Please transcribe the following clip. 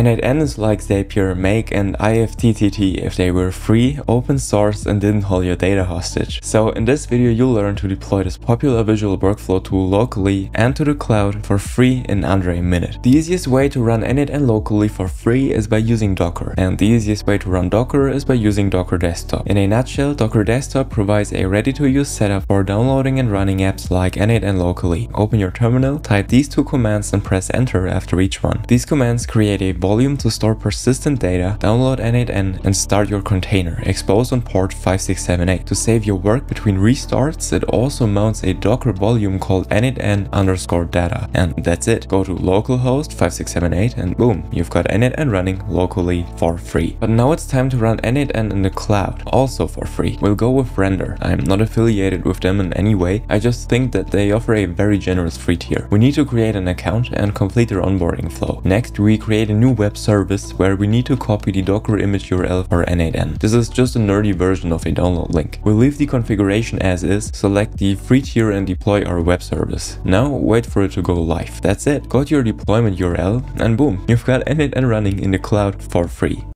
N8N is like Zapier, Make and IFTTT if they were free, open source and didn't hold your data hostage. So in this video you'll learn to deploy this popular visual workflow tool locally and to the cloud for free in under a minute. The easiest way to run N8N locally for free is by using Docker and the easiest way to run Docker is by using Docker Desktop. In a nutshell, Docker Desktop provides a ready-to-use setup for downloading and running apps like N8N locally. Open your terminal, type these two commands and press enter after each one. These commands create a volume to store persistent data, download N8N and start your container, exposed on port 5678. To save your work between restarts, it also mounts a Docker volume called N8N underscore data. And that's it. Go to localhost 5678 and boom, you've got N8N running locally for free. But now it's time to run N8N in the cloud, also for free. We'll go with Render. I'm not affiliated with them in any way, I just think that they offer a very generous free tier. We need to create an account and complete their onboarding flow. Next, we create a new web service where we need to copy the Docker image URL for N8N. This is just a nerdy version of a download link. We'll leave the configuration as is, select the free tier and deploy our web service. Now wait for it to go live. That's it. Go to your deployment URL and boom, you've got N8N running in the cloud for free.